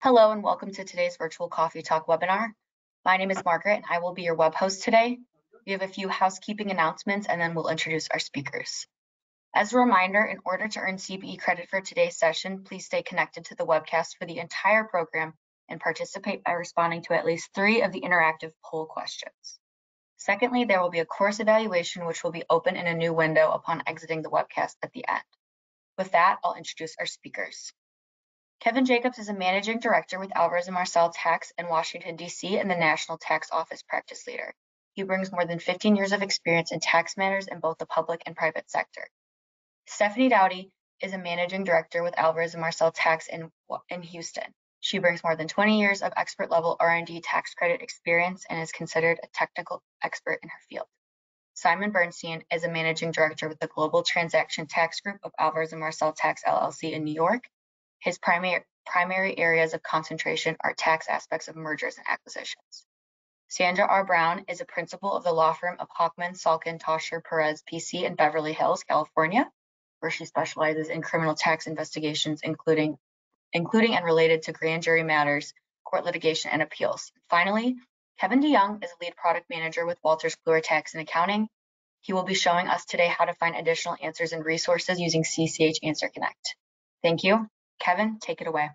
Hello and welcome to today's virtual coffee talk webinar. My name is Margaret and I will be your web host today. We have a few housekeeping announcements and then we'll introduce our speakers. As a reminder, in order to earn CPE credit for today's session, please stay connected to the webcast for the entire program and participate by responding to at least three of the interactive poll questions. Secondly, there will be a course evaluation which will be open in a new window upon exiting the webcast at the end. With that, I'll introduce our speakers. Kevin Jacobs is a managing director with Alvarez and Marsal Tax in Washington, D.C. and the National Tax Office practice leader. He brings more than 15 years of experience in tax matters in both the public and private sector. Stephanie Dowdy is a managing director with Alvarez and Marsal Tax in, in Houston. She brings more than 20 years of expert level R&D tax credit experience and is considered a technical expert in her field. Simon Bernstein is a managing director with the Global Transaction Tax Group of Alvarez and Marsal Tax LLC in New York his primary, primary areas of concentration are tax aspects of mergers and acquisitions. Sandra R. Brown is a principal of the law firm of Hochman, Salkin, Toscher, Perez, PC in Beverly Hills, California, where she specializes in criminal tax investigations, including, including and related to grand jury matters, court litigation, and appeals. Finally, Kevin DeYoung is a lead product manager with Wolters Kluwer Tax and Accounting. He will be showing us today how to find additional answers and resources using CCH Answer Connect. Thank you. Kevin, take it away.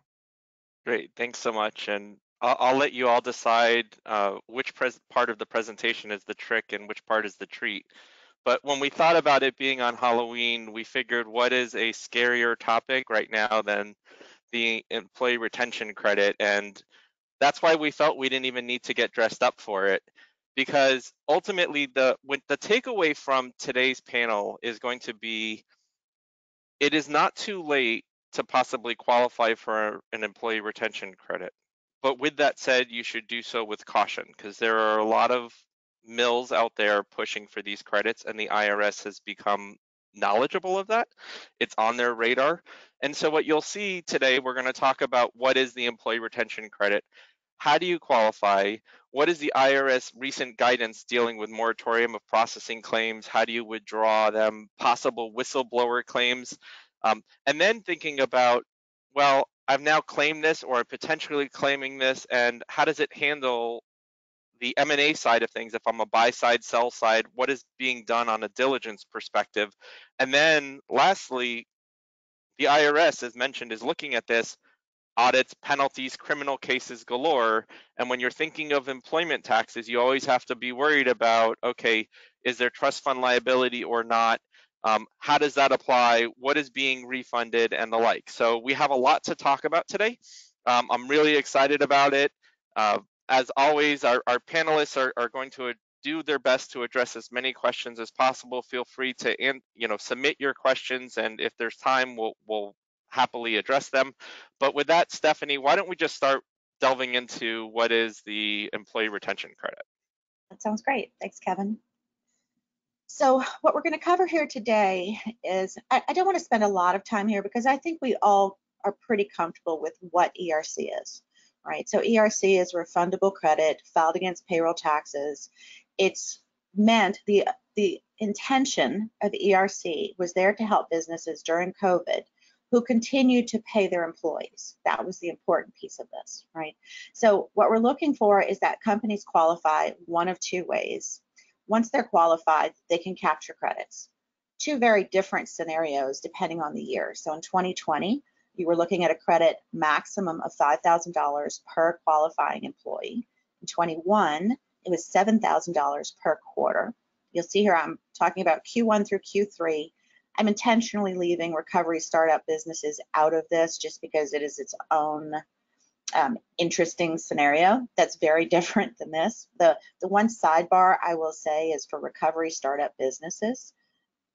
Great, thanks so much. And I'll, I'll let you all decide uh, which part of the presentation is the trick and which part is the treat. But when we thought about it being on Halloween, we figured what is a scarier topic right now than the employee retention credit. And that's why we felt we didn't even need to get dressed up for it because ultimately the the takeaway from today's panel is going to be it is not too late to possibly qualify for an employee retention credit. But with that said, you should do so with caution because there are a lot of mills out there pushing for these credits and the IRS has become knowledgeable of that. It's on their radar. And so what you'll see today, we're going to talk about what is the employee retention credit? How do you qualify? What is the IRS recent guidance dealing with moratorium of processing claims? How do you withdraw them? Possible whistleblower claims. Um, and then thinking about, well, I've now claimed this or I'm potentially claiming this, and how does it handle the M&A side of things? If I'm a buy side, sell side, what is being done on a diligence perspective? And then lastly, the IRS, as mentioned, is looking at this audits, penalties, criminal cases galore. And when you're thinking of employment taxes, you always have to be worried about, okay, is there trust fund liability or not? Um, how does that apply? What is being refunded and the like? So we have a lot to talk about today. Um, I'm really excited about it. Uh, as always, our, our panelists are, are, going to do their best to address as many questions as possible. Feel free to you know submit your questions, and if there's time, we'll, we'll happily address them. But with that, Stephanie, why don't we just start delving into what is the employee retention credit? That sounds great. Thanks, Kevin. So what we're going to cover here today is, I, I don't want to spend a lot of time here because I think we all are pretty comfortable with what ERC is, right? So ERC is refundable credit filed against payroll taxes. It's meant, the, the intention of ERC was there to help businesses during COVID who continued to pay their employees. That was the important piece of this, right? So what we're looking for is that companies qualify one of two ways. Once they're qualified, they can capture credits. Two very different scenarios depending on the year. So in 2020, you were looking at a credit maximum of $5,000 per qualifying employee. In 21, it was $7,000 per quarter. You'll see here I'm talking about Q1 through Q3. I'm intentionally leaving recovery startup businesses out of this just because it is its own um, interesting scenario that's very different than this. The, the one sidebar I will say is for recovery startup businesses.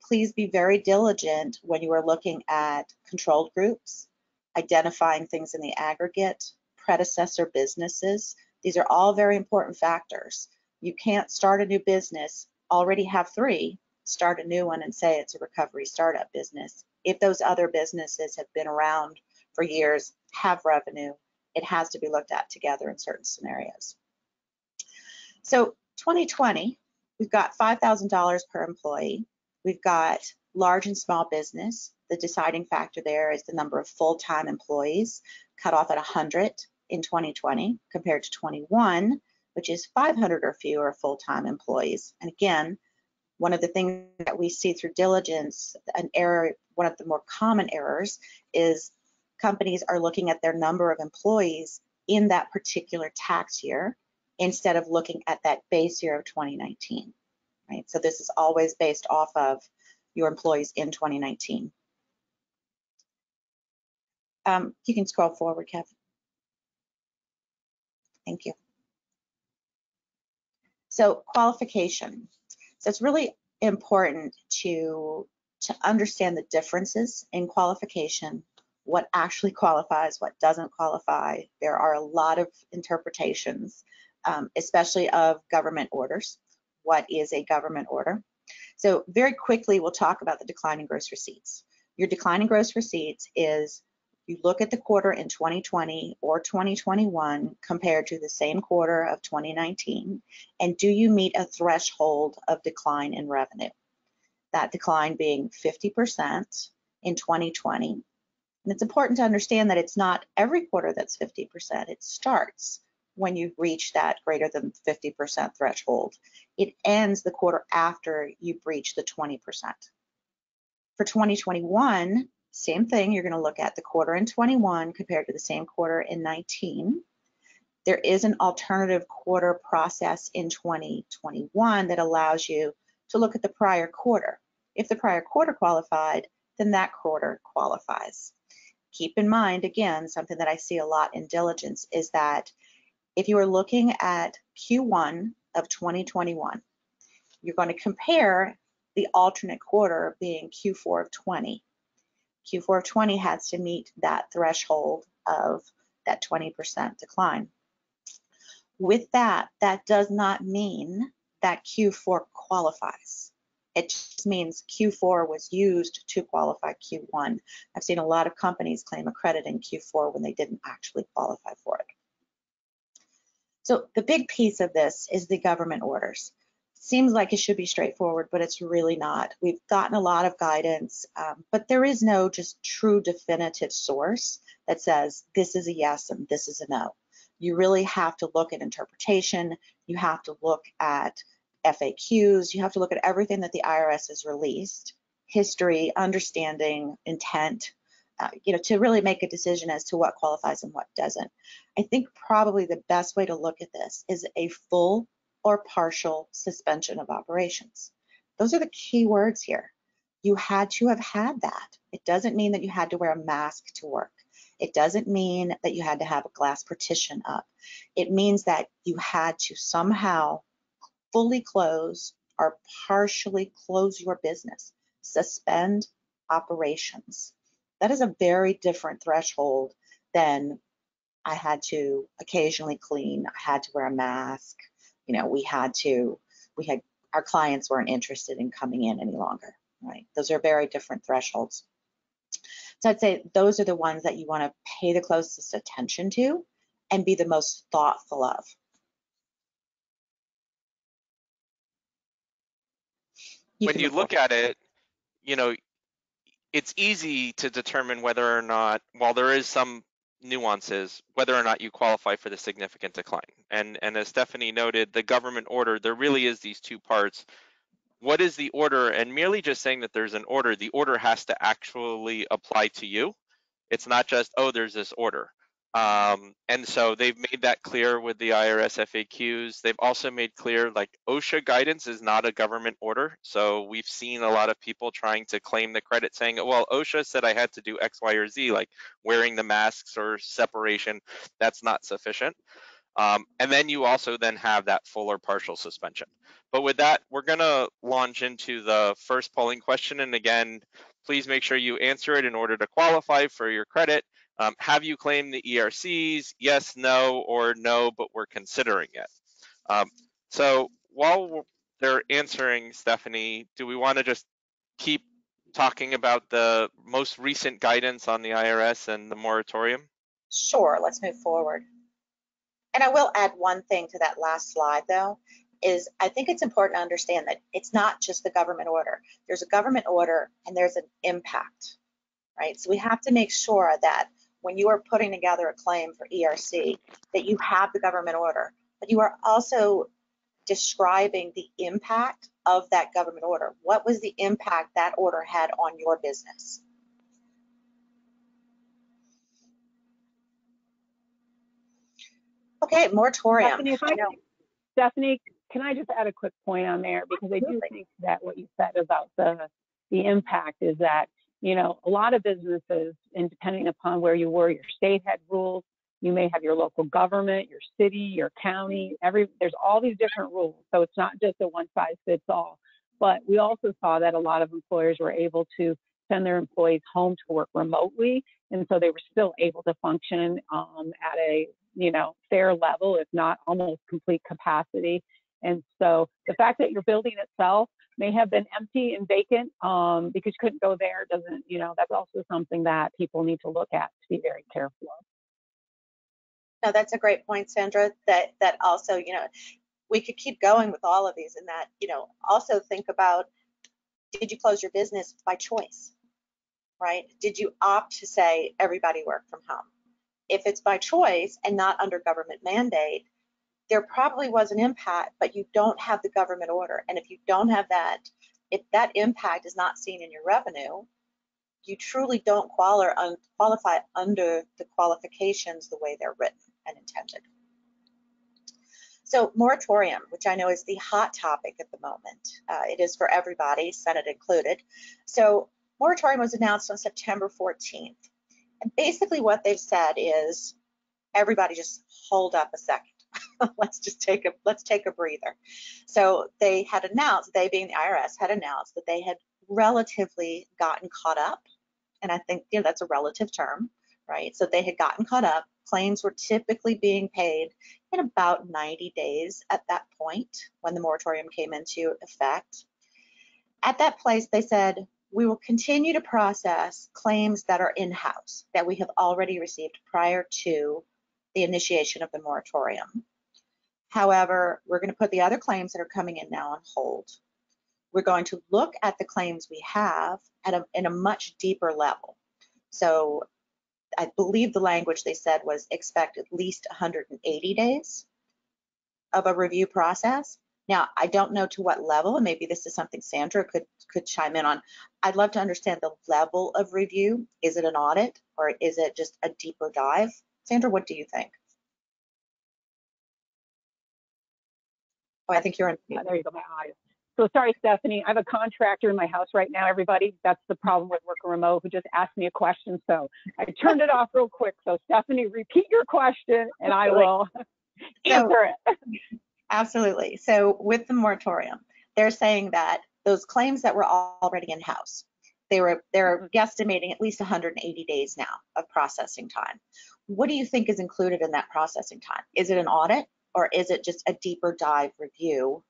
Please be very diligent when you are looking at controlled groups, identifying things in the aggregate, predecessor businesses. These are all very important factors. You can't start a new business, already have three, start a new one and say it's a recovery startup business. If those other businesses have been around for years, have revenue, it has to be looked at together in certain scenarios. So 2020, we've got $5,000 per employee. We've got large and small business. The deciding factor there is the number of full-time employees cut off at 100. in 2020 compared to 21, which is 500 or fewer full-time employees. And again, one of the things that we see through diligence, an error, one of the more common errors is companies are looking at their number of employees in that particular tax year instead of looking at that base year of 2019, right? So this is always based off of your employees in 2019. Um, you can scroll forward, Kevin. Thank you. So qualification. So it's really important to, to understand the differences in qualification, what actually qualifies, what doesn't qualify. There are a lot of interpretations, um, especially of government orders. What is a government order? So very quickly, we'll talk about the declining gross receipts. Your declining gross receipts is you look at the quarter in 2020 or 2021 compared to the same quarter of 2019, and do you meet a threshold of decline in revenue? That decline being 50% in 2020. And it's important to understand that it's not every quarter that's 50%. It starts when you reach that greater than 50% threshold. It ends the quarter after you breach the 20%. For 2021, same thing, you're gonna look at the quarter in 21 compared to the same quarter in 19. There is an alternative quarter process in 2021 that allows you to look at the prior quarter. If the prior quarter qualified, then that quarter qualifies. Keep in mind, again, something that I see a lot in diligence is that if you are looking at Q1 of 2021, you're going to compare the alternate quarter being Q4 of 20. Q4 of 20 has to meet that threshold of that 20% decline. With that, that does not mean that Q4 qualifies. It just means Q4 was used to qualify Q1. I've seen a lot of companies claim a credit in Q4 when they didn't actually qualify for it. So the big piece of this is the government orders seems like it should be straightforward, but it's really not. We've gotten a lot of guidance, um, but there is no just true definitive source that says this is a yes and this is a no. You really have to look at interpretation. You have to look at FAQs. You have to look at everything that the IRS has released, history, understanding, intent, uh, you know, to really make a decision as to what qualifies and what doesn't. I think probably the best way to look at this is a full or partial suspension of operations. Those are the key words here. You had to have had that. It doesn't mean that you had to wear a mask to work. It doesn't mean that you had to have a glass partition up. It means that you had to somehow fully close or partially close your business, suspend operations. That is a very different threshold than I had to occasionally clean, I had to wear a mask, you know, we had to, we had, our clients weren't interested in coming in any longer, right? Those are very different thresholds. So I'd say those are the ones that you want to pay the closest attention to and be the most thoughtful of. You when you look at it, you know, it's easy to determine whether or not, while there is some nuances whether or not you qualify for the significant decline. And and as Stephanie noted, the government order, there really is these two parts. What is the order? And merely just saying that there's an order, the order has to actually apply to you. It's not just, oh, there's this order. Um, and so they've made that clear with the IRS FAQs. They've also made clear like OSHA guidance is not a government order. So we've seen a lot of people trying to claim the credit saying, well, OSHA said I had to do X, Y, or Z, like wearing the masks or separation. That's not sufficient. Um, and then you also then have that full or partial suspension. But with that, we're gonna launch into the first polling question. And again, please make sure you answer it in order to qualify for your credit. Um, have you claimed the ERCs? Yes, no, or no, but we're considering it. Um, so while they're answering, Stephanie, do we want to just keep talking about the most recent guidance on the IRS and the moratorium? Sure, let's move forward. And I will add one thing to that last slide though, is I think it's important to understand that it's not just the government order. There's a government order and there's an impact, right? So we have to make sure that when you are putting together a claim for ERC that you have the government order, but you are also describing the impact of that government order. What was the impact that order had on your business? Okay, moratorium. Stephanie, if I I. Stephanie, can I just add a quick point on there? Because I do think that what you said about the, the impact is that, you know, a lot of businesses, and depending upon where you were, your state had rules, you may have your local government, your city, your county, every, there's all these different rules. So it's not just a one size fits all. But we also saw that a lot of employers were able to send their employees home to work remotely. And so they were still able to function um, at a, you know, fair level, if not almost complete capacity. And so the fact that your building itself may have been empty and vacant um, because you couldn't go there doesn't, you know, that's also something that people need to look at to be very careful of. No, that's a great point, Sandra, that, that also, you know, we could keep going with all of these and that, you know, also think about, did you close your business by choice? Right? Did you opt to say everybody work from home? If it's by choice and not under government mandate, there probably was an impact, but you don't have the government order. And if you don't have that, if that impact is not seen in your revenue, you truly don't qualify under the qualifications the way they're written and intended. So moratorium, which I know is the hot topic at the moment. Uh, it is for everybody, Senate included. So moratorium was announced on September 14th. And basically what they've said is everybody just hold up a second. let's just take a let's take a breather. So they had announced, they being the IRS had announced that they had relatively gotten caught up. And I think you know that's a relative term, right? So they had gotten caught up. Claims were typically being paid in about 90 days at that point when the moratorium came into effect. At that place, they said, we will continue to process claims that are in-house that we have already received prior to the initiation of the moratorium. However, we're going to put the other claims that are coming in now on hold. We're going to look at the claims we have at a, in a much deeper level. So I believe the language they said was expect at least 180 days of a review process. Now, I don't know to what level, and maybe this is something Sandra could could chime in on. I'd love to understand the level of review. Is it an audit or is it just a deeper dive? Sandra, what do you think? Oh, I think you're on. Yeah, there you go, my eyes. So sorry, Stephanie, I have a contractor in my house right now, everybody. That's the problem with working remote who just asked me a question. So I turned it off real quick. So Stephanie, repeat your question and I will answer it. Absolutely. So with the moratorium, they're saying that those claims that were already in-house, they were they're mm-hmm. guesstimating at least 180 days now of processing time. What do you think is included in that processing time? Is it an audit or is it just a deeper dive review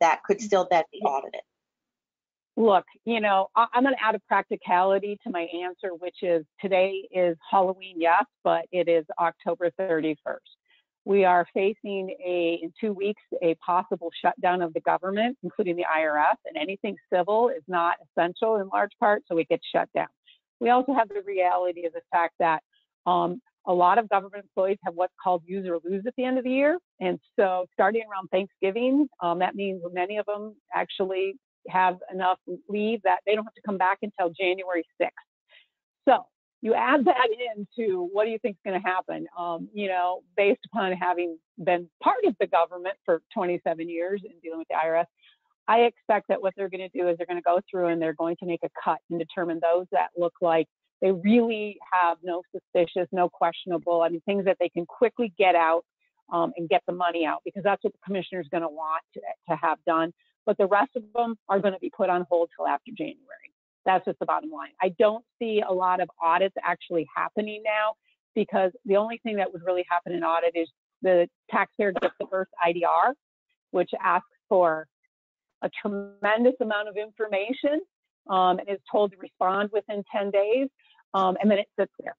that could still then be audited? Look, you know, I'm going to add a practicality to my answer, which is today is Halloween, yes, but it is October 31st. We are facing a, in two weeks, a possible shutdown of the government, including the IRS, and anything civil is not essential in large part, so it gets shut down. We also have the reality of the fact that um, a lot of government employees have what's called use or lose at the end of the year. And so starting around Thanksgiving, um, that means many of them actually have enough leave that they don't have to come back until January 6th. So you add that into what do you think is going to happen? Um, you know, based upon having been part of the government for 27 years and dealing with the IRS, I expect that what they're going to do is they're going to go through and they're going to make a cut and determine those that look like they really have no suspicious, no questionable, I mean, things that they can quickly get out um, and get the money out because that's what the commissioner is going to want to, have done. But the rest of them are going to be put on hold till after January. That's just the bottom line. I don't see a lot of audits actually happening now because the only thing that would really happen in audit is the taxpayer gets the first IDR, which asks for a tremendous amount of information um, and is told to respond within 10 days, um, and then it sits there.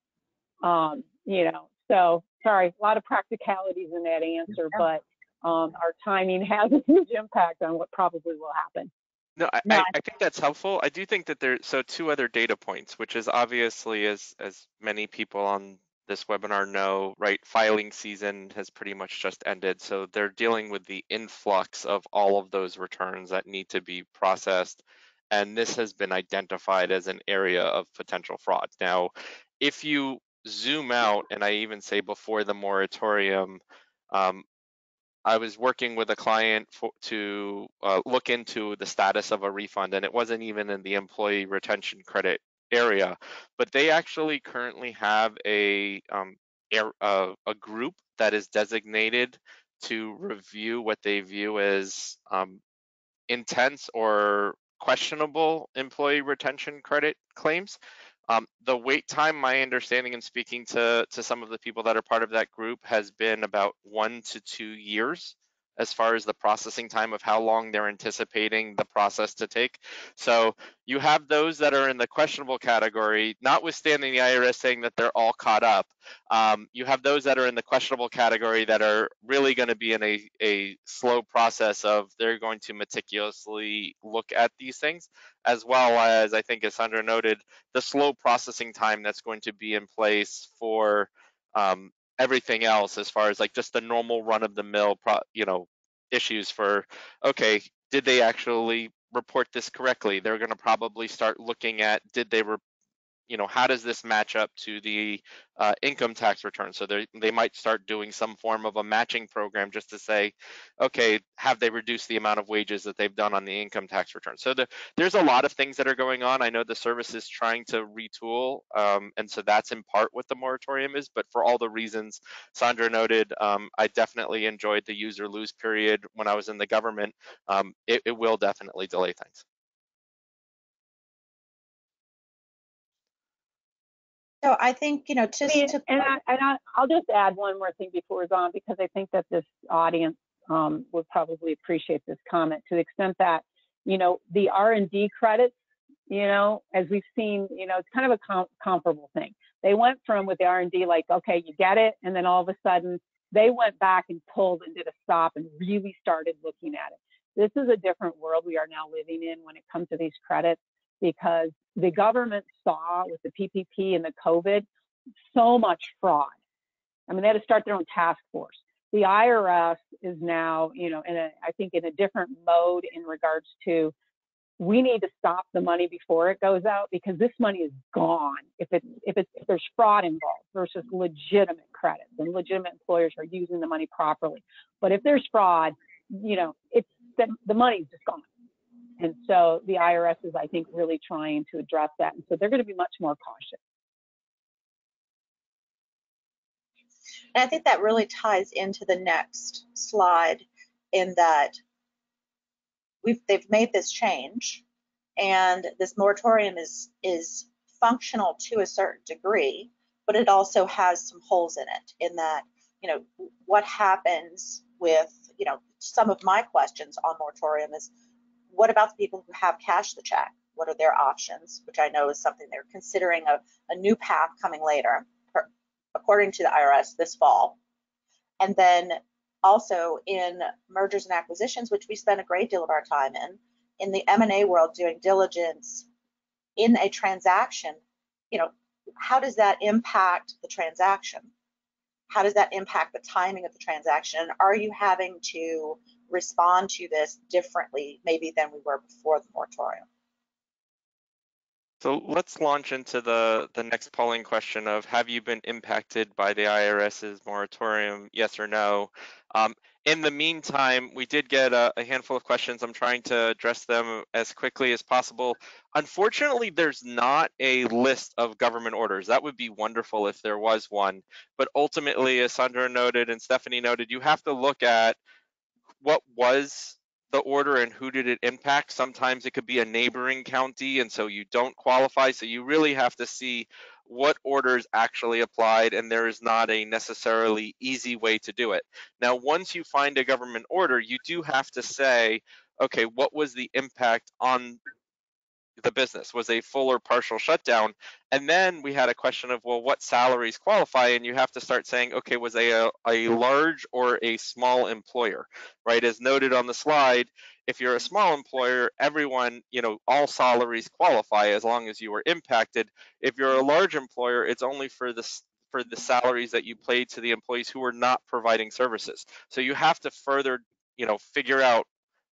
Um, you know, so sorry, a lot of practicalities in that answer, but um, our timing has a huge impact on what probably will happen. No, I, No, I, I- I think that's helpful. I do think that there, so two other data points, which is obviously as, as many people on this webinar know, right, filing season has pretty much just ended. So they're dealing with the influx of all of those returns that need to be processed. And this has been identified as an area of potential fraud. Now, if you zoom out, and I even say before the moratorium, um, I was working with a client for, to uh, look into the status of a refund, and it wasn't even in the employee retention credit area, but they actually currently have a um, a, a group that is designated to review what they view as um, intense or questionable employee retention credit claims. Um, the wait time, my understanding and speaking to, to some of the people that are part of that group has been about one to two years as far as the processing time of how long they're anticipating the process to take. So you have those that are in the questionable category, notwithstanding the IRS saying that they're all caught up. Um, you have those that are in the questionable category that are really going to be in a, a slow process of they're going to meticulously look at these things, as well as I think as Sandra noted, the slow processing time that's going to be in place for um, everything else as far as like just the normal run of the mill you know issues for okay did they actually report this correctly? They're going to probably start looking at did they re- you know, how does this match up to the uh, income tax return? So they might start doing some form of a matching program just to say, okay, have they reduced the amount of wages that they've done on the income tax return? So the, there's a lot of things that are going on. I know the service is trying to retool, um, and so that's in part what the moratorium is. But for all the reasons Sandra noted, um, I definitely enjoyed the use or lose period when I was in the government. Um, it, it will definitely delay things. So I think, you know, just I mean, to, and I, and I, I'll just add one more thing before we're on because I think that this audience um, would probably appreciate this comment to the extent that, you know, the R&D credits, you know, as we've seen, you know, it's kind of a com comparable thing. They went from with the R&D like, okay, you get it, and then all of a sudden they went back and pulled and did a stop and really started looking at it. This is a different world we are now living in when it comes to these credits because the government saw with the PPP and the COVID so much fraud. I mean, they had to start their own task force. The IRS is now, you know, in a, I think in a different mode in regards to we need to stop the money before it goes out because this money is gone if it if it if there's fraud involved versus legitimate credits and legitimate employers are using the money properly. But if there's fraud, you know, it's the, the money's just gone. And so the IRS is, I think, really trying to address that. And so they're going to be much more cautious. and I think that really ties into the next slide in that we've they've made this change and this moratorium is is functional to a certain degree, but it also has some holes in it in that, you know, what happens with, you know, some of my questions on moratorium is what about the people who have cashed the check? What are their options? Which I know is something they're considering a, a new path coming later, per, according to the IRS this fall. And then also in mergers and acquisitions, which we spend a great deal of our time in, in the M&A world doing diligence in a transaction, you know, how does that impact the transaction? How does that impact the timing of the transaction? Are you having to respond to this differently maybe than we were before the moratorium. So let's launch into the, the next polling question of have you been impacted by the IRS's moratorium, yes or no? Um, in the meantime, we did get a, a, handful of questions. I'm trying to address them as quickly as possible. Unfortunately, there's not a list of government orders. That would be wonderful if there was one. But ultimately, as Sandra noted and Stephanie noted, you have to look at what was the order and who did it impact. Sometimes it could be a neighboring county, and so you don't qualify. So you really have to see what orders actually applied, and there is not a necessarily easy way to do it. Now, once you find a government order, you do have to say, okay, what was the impact on the business was a full or partial shutdown. And then we had a question of well what salaries qualify? And you have to start saying okay was they a, a large or a small employer right? As noted on the slide if you're a small employer everyone you know all salaries qualify as long as you were impacted. If you're a large employer it's only for the for the salaries that you paid to the employees who were not providing services. So you have to further, you know, figure out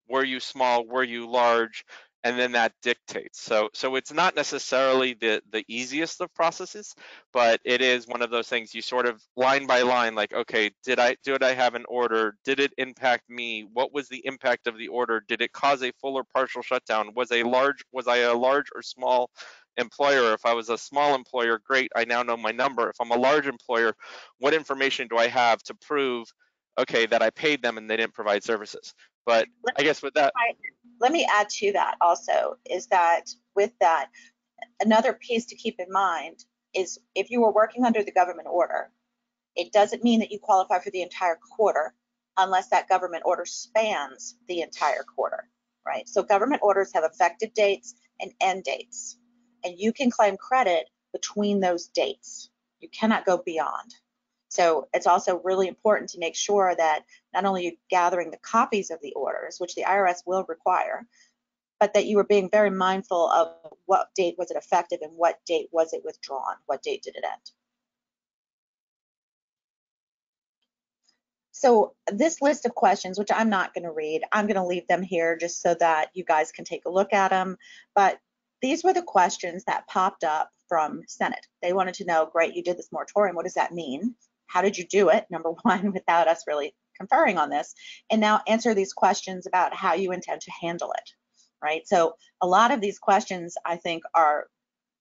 were you small, were you large, and then that dictates. So so it's not necessarily the the easiest of processes, but it is one of those things you sort of line by line like okay, did I did I have an order? Did it impact me? What was the impact of the order? Did it cause a full or partial shutdown? Was a large was I a large or small employer? If I was a small employer, great, I now know my number. If I'm a large employer, what information do I have to prove okay that I paid them and they didn't provide services? But I guess with that let me add to that also is that with that, another piece to keep in mind is if you were working under the government order, it doesn't mean that you qualify for the entire quarter unless that government order spans the entire quarter, right? So government orders have effective dates and end dates, and you can claim credit between those dates. You cannot go beyond. So it's also really important to make sure that not only you're gathering the copies of the orders, which the IRS will require, but that you were being very mindful of what date was it effective and what date was it withdrawn, what date did it end. So this list of questions, which I'm not going to read, I'm going to leave them here just so that you guys can take a look at them. But these were the questions that popped up from Senate. They wanted to know, great, you did this moratorium. What does that mean? How did you do it, number one, without us really conferring on this, and now answer these questions about how you intend to handle it, right? So a lot of these questions, I think, are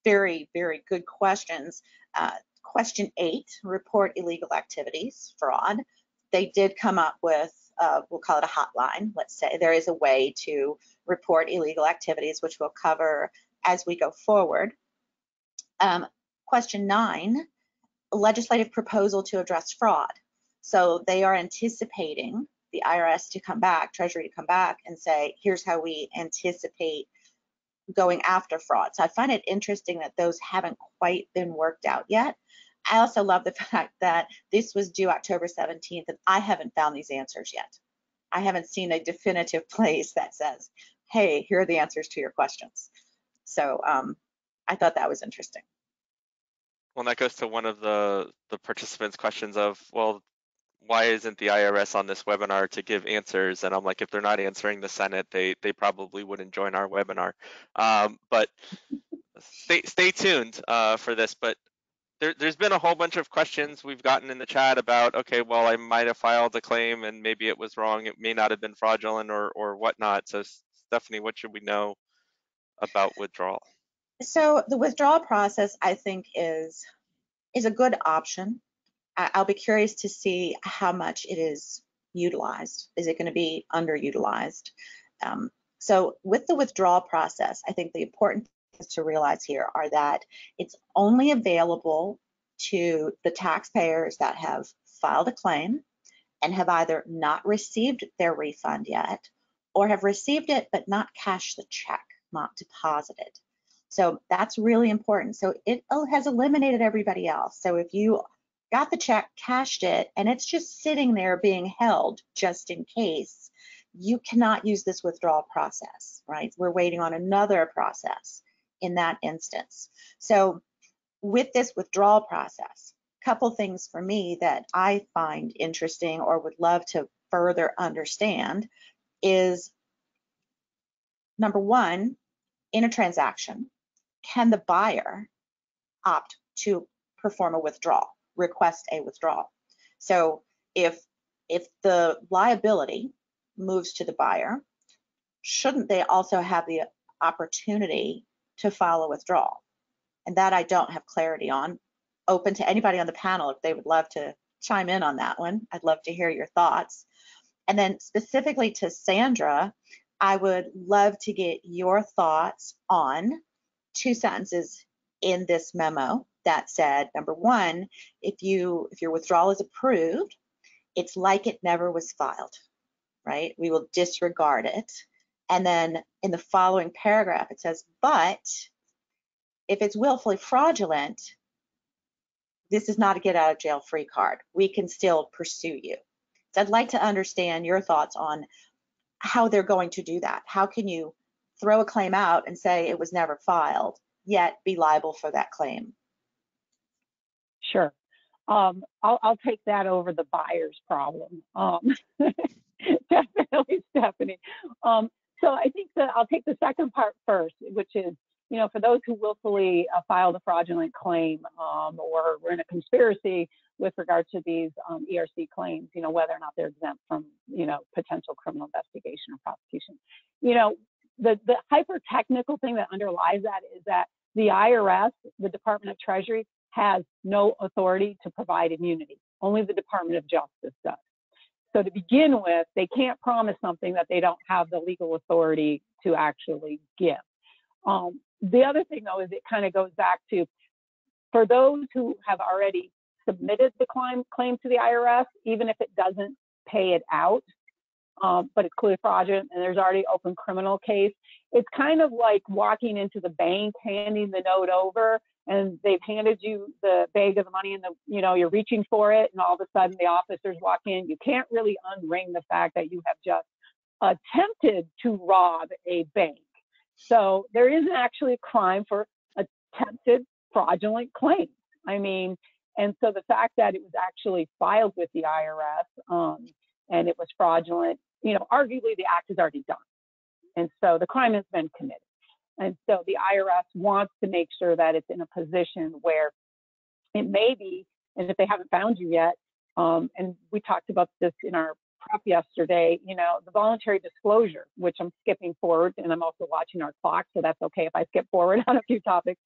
very, very good questions. Uh, question eight, report illegal activities, fraud. They did come up with, uh, we'll call it a hotline, let's say. There is a way to report illegal activities, which we'll cover as we go forward. Um, question nine, legislative proposal to address fraud. So they are anticipating the IRS to come back, Treasury to come back and say, here's how we anticipate going after fraud. So I find it interesting that those haven't quite been worked out yet. I also love the fact that this was due October 17th and I haven't found these answers yet. I haven't seen a definitive place that says, hey, here are the answers to your questions. So um, I thought that was interesting. Well, that goes to one of the the participants' questions of, well, why isn't the IRS on this webinar to give answers? And I'm like, if they're not answering the Senate, they they probably wouldn't join our webinar. Um, but stay stay tuned uh, for this. But there, has been a whole bunch of questions we've gotten in the chat about, okay, well, I might have filed a claim and maybe it was wrong. It may not have been fraudulent or or whatnot. So Stephanie, what should we know about withdrawal? So the withdrawal process, I think, is is a good option. I'll be curious to see how much it is utilized. Is it going to be underutilized? Um, so with the withdrawal process, I think the important things to realize here are that it's only available to the taxpayers that have filed a claim and have either not received their refund yet or have received it but not cashed the check, not deposited. So that's really important. So it oh, has eliminated everybody else. So if you got the check, cashed it, and it's just sitting there being held just in case, you cannot use this withdrawal process, right? We're waiting on another process in that instance. So with this withdrawal process, a couple things for me that I find interesting or would love to further understand is number one, in a transaction, can the buyer opt to perform a withdrawal, request a withdrawal? So if if the liability moves to the buyer, shouldn't they also have the opportunity to file a withdrawal? And that I don't have clarity on. Open to anybody on the panel if they would love to chime in on that one. I'd love to hear your thoughts. And then specifically to Sandra, I would love to get your thoughts on two sentences in this memo that said, number one, if you if your withdrawal is approved, it's like it never was filed, right? We will disregard it. And then in the following paragraph, it says, but if it's willfully fraudulent, this is not a get out of jail free card. We can still pursue you. So I'd like to understand your thoughts on how they're going to do that. How can you throw a claim out and say it was never filed, yet be liable for that claim. Sure. um, I'll, I'll take that over the buyer's problem. Um, definitely, Stephanie. Um, so I think that I'll take the second part first, which is, you know, for those who willfully uh, filed a fraudulent claim um, or were in a conspiracy with regard to these um, ERC claims, you know, whether or not they're exempt from, you know, potential criminal investigation or prosecution. You know, the, the hyper technical thing that underlies that is that the IRS, the Department of Treasury, has no authority to provide immunity. Only the Department of Justice does. So to begin with, they can't promise something that they don't have the legal authority to actually give. Um, the other thing, though, is it kind of goes back to for those who have already submitted the claim, claim to the IRS, even if it doesn't pay it out, um, but it's clearly fraudulent and there's already open criminal case, it's kind of like walking into the bank, handing the note over, and they've handed you the bag of the money and the you know you're reaching for it and all of a sudden the officers walk in. You can't really unring the fact that you have just attempted to rob a bank. So there isn't actually a crime for attempted fraudulent claims i mean and so the fact that it was actually filed with the irs um, and it was fraudulent you know arguably the act is already done and so the crime has been committed and so the IRS wants to make sure that it's in a position where it may be, and if they haven't found you yet, um, and we talked about this in our prep yesterday, you know, the voluntary disclosure, which I'm skipping forward, and I'm also watching our clock, so that's okay if I skip forward on a few topics.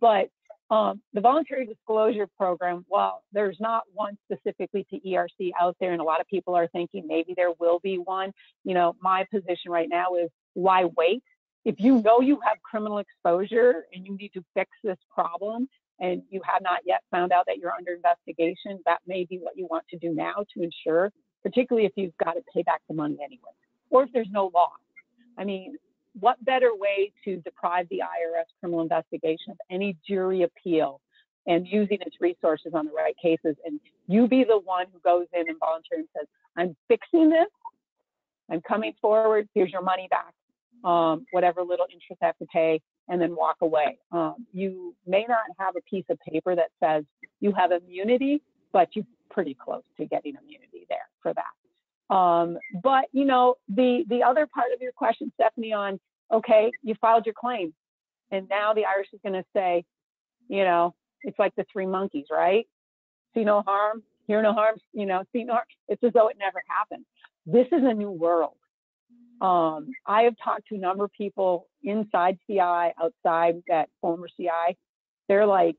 But um, the voluntary disclosure program, while there's not one specifically to ERC out there, and a lot of people are thinking maybe there will be one, you know, my position right now is why wait? if you know you have criminal exposure and you need to fix this problem and you have not yet found out that you're under investigation, that may be what you want to do now to ensure, particularly if you've got to pay back the money anyway, or if there's no law. I mean, what better way to deprive the IRS criminal investigation of any jury appeal and using its resources on the right cases and you be the one who goes in and voluntarily says, I'm fixing this, I'm coming forward, here's your money back um, whatever little interest I have to pay, and then walk away. Um, you may not have a piece of paper that says you have immunity, but you're pretty close to getting immunity there for that. Um, but you know, the the other part of your question, Stephanie, on okay, you filed your claim, and now the IRS is going to say, you know, it's like the three monkeys, right? See no harm, hear no harm, you know, see no harm. It's as though it never happened. This is a new world. Um, I have talked to a number of people inside CI, outside that former CI. They're like,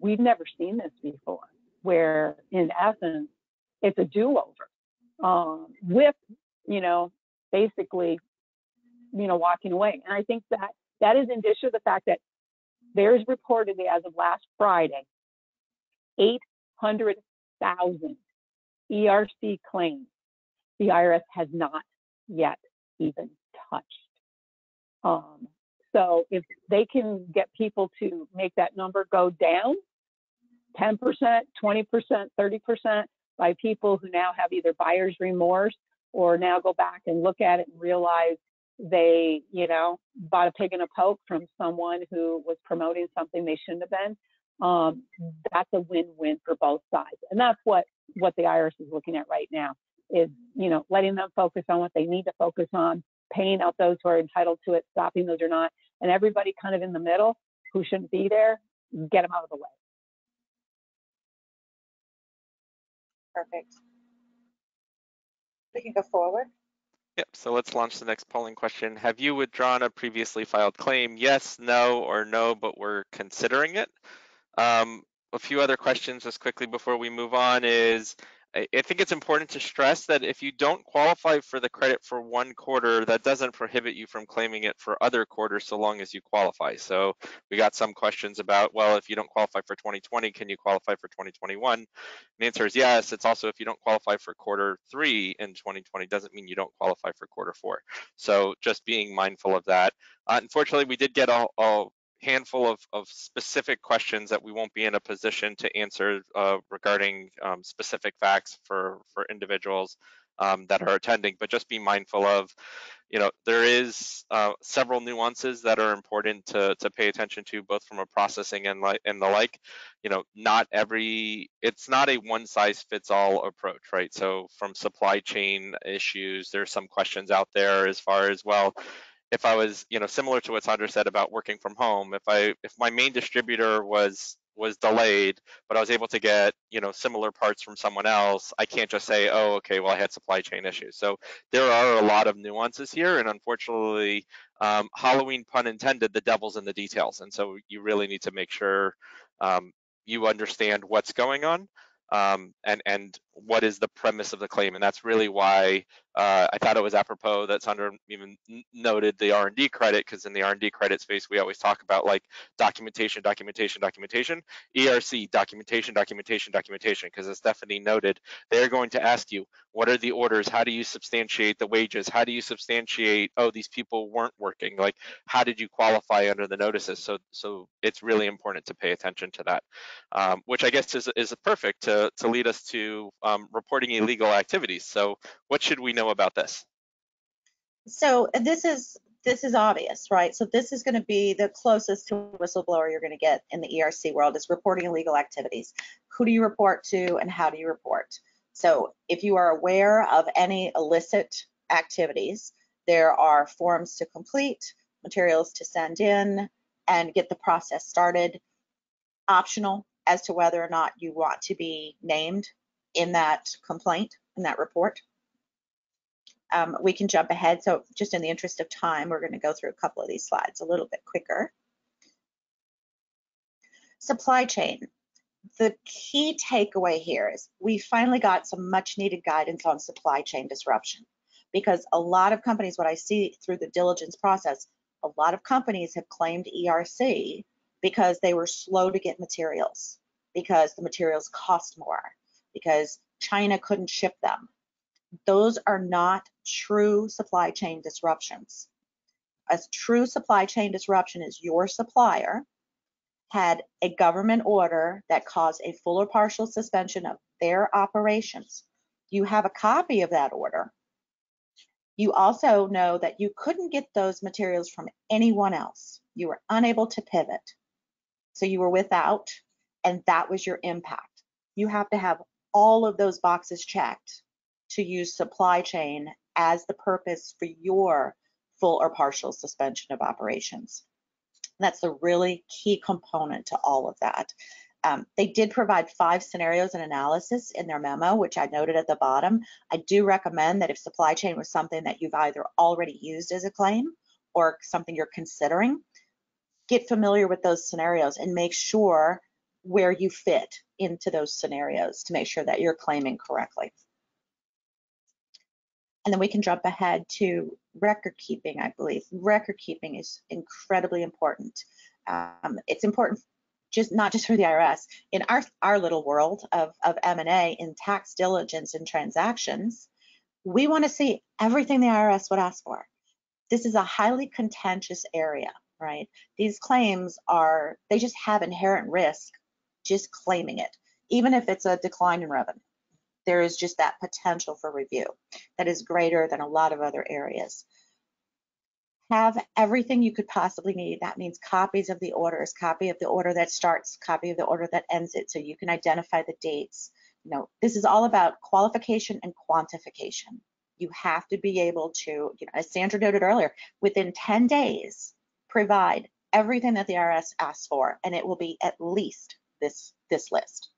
we've never seen this before, where in essence, it's a do-over um, with, you know, basically, you know, walking away. And I think that that is indicia of the fact that there's reportedly, as of last Friday, 800,000 ERC claims the IRS has not yet even touched. Um, so if they can get people to make that number go down 10%, 20%, 30% by people who now have either buyer's remorse or now go back and look at it and realize they, you know, bought a pig in a poke from someone who was promoting something they shouldn't have been. Um, that's a win-win for both sides, and that's what what the IRS is looking at right now is, you know, letting them focus on what they need to focus on, paying out those who are entitled to it, stopping those who are not, and everybody kind of in the middle who shouldn't be there, get them out of the way. Perfect. We can go forward. Yep, so let's launch the next polling question. Have you withdrawn a previously filed claim? Yes, no, or no, but we're considering it. Um, a few other questions just quickly before we move on is I, think it's important to stress that if you don't qualify for the credit for one quarter, that doesn't prohibit you from claiming it for other quarters so long as you qualify. So we got some questions about, well, if you don't qualify for 2020, can you qualify for 2021? the answer is yes. It's also if you don't qualify for quarter three in 2020 doesn't mean you don't qualify for quarter four. So just being mindful of that. Uh, unfortunately, we did get a, a handful of, of specific questions that we won't be in a position to answer uh, regarding um, specific facts for, for individuals um, that are attending, but just be mindful of you know, there is uh, several nuances that are important to, to pay attention to, both from a processing and and the like. You know, not every it's not a one size fits all approach, right? So from supply chain issues, there's some questions out there as far as well. If I was, you know, similar to what Sandra said about working from home, if I if my main distributor was was delayed, but I was able to get, you know, similar parts from someone else, I can't just say, oh, okay, well, I had supply chain issues. So there are a lot of nuances here, and unfortunately, um, Halloween, pun intended, the devil's in the details. And so you really need to make sure um, you understand what's going on um, and and what is the premise of the claim, and that's really why uh, I thought it was apropos that Sandra even noted the R&D credit, because in the R&D credit space, we always talk about like documentation, documentation, documentation, ERC, documentation, documentation, documentation, because as Stephanie noted, they're going to ask you, what are the orders? How do you substantiate the wages? How do you substantiate, oh, these people weren't working? Like, how did you qualify under the notices? So, so it's really important to pay attention to that, um, which I guess is, is perfect to, to lead us to um, reporting illegal activities. So what should we know about this? So this is this is obvious, right? So this is going to be the closest to whistleblower you're going to get in the ERC world is reporting illegal activities. Who do you report to and how do you report? So if you are aware of any illicit activities, there are forms to complete, materials to send in, and get the process started. Optional as to whether or not you want to be named in that complaint, in that report. Um, we can jump ahead. So just in the interest of time, we're going to go through a couple of these slides a little bit quicker. Supply chain. The key takeaway here is we finally got some much needed guidance on supply chain disruption because a lot of companies, what I see through the diligence process, a lot of companies have claimed ERC because they were slow to get materials, because the materials cost more, because China couldn't ship them. Those are not true supply chain disruptions. A true supply chain disruption is your supplier had a government order that caused a full or partial suspension of their operations. You have a copy of that order. You also know that you couldn't get those materials from anyone else. You were unable to pivot. So you were without, and that was your impact. You have to have all of those boxes checked to use supply chain as the purpose for your full or partial suspension of operations. That's the really key component to all of that. Um, they did provide five scenarios and analysis in their memo, which I noted at the bottom. I do recommend that if supply chain was something that you've either already used as a claim or something you're considering, get familiar with those scenarios and make sure where you fit into those scenarios to make sure that you're claiming correctly. And then we can jump ahead to record keeping, I believe. Record keeping is incredibly important. Um, it's important just not just for the IRS. In our, our little world of, of M&A in tax diligence and transactions, we want to see everything the IRS would ask for. This is a highly contentious area, right? These claims are, they just have inherent risk just claiming it, even if it's a decline in revenue there is just that potential for review that is greater than a lot of other areas. Have everything you could possibly need. That means copies of the orders, copy of the order that starts, copy of the order that ends it, so you can identify the dates. You know, this is all about qualification and quantification. You have to be able to, you know, as Sandra noted earlier, within 10 days, provide everything that the IRS asks for, and it will be at least this, this list.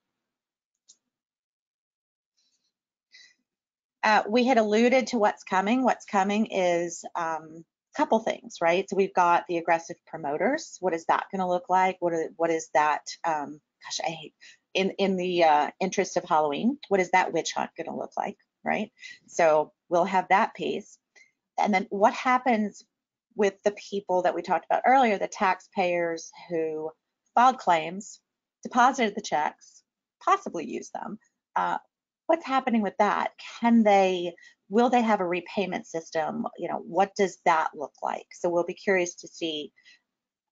Uh, we had alluded to what's coming. What's coming is um, a couple things, right? So we've got the aggressive promoters. What is that going to look like? What, are, what is that? Um, gosh, I hate in in the uh, interest of Halloween. What is that witch hunt going to look like, right? So we'll have that piece, and then what happens with the people that we talked about earlier, the taxpayers who filed claims, deposited the checks, possibly use them, uh, what's happening with that? Can they, will they have a repayment system? You know, what does that look like? So we'll be curious to see